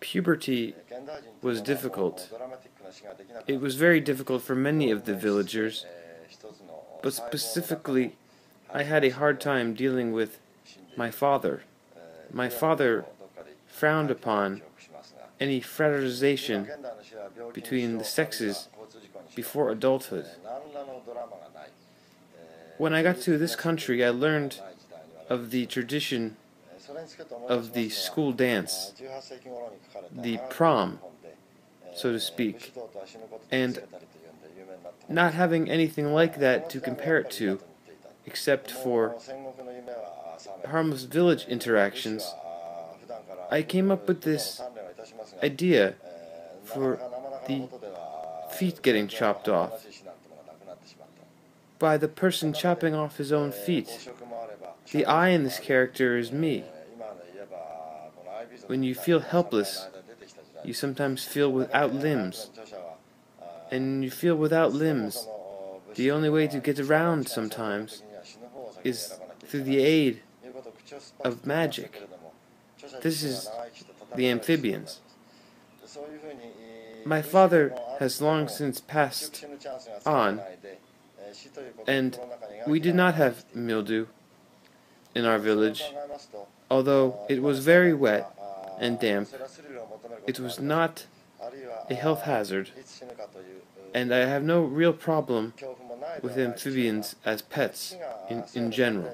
Puberty was difficult. It was very difficult for many of the villagers, but specifically, I had a hard time dealing with my father. My father frowned upon any fraternization between the sexes before adulthood. When I got to this country, I learned of the tradition of the school dance, the prom, so to speak, and not having anything like that to compare it to, except for harmless village interactions, I came up with this idea for the feet getting chopped off by the person chopping off his own feet. The I in this character is me. When you feel helpless, you sometimes feel without limbs. And you feel without limbs, the only way to get around sometimes is through the aid of magic. This is the amphibians. My father has long since passed on, and we did not have mildew in our village. Although it was very wet and damp, it was not a health hazard, and I have no real problem with amphibians as pets in, in general.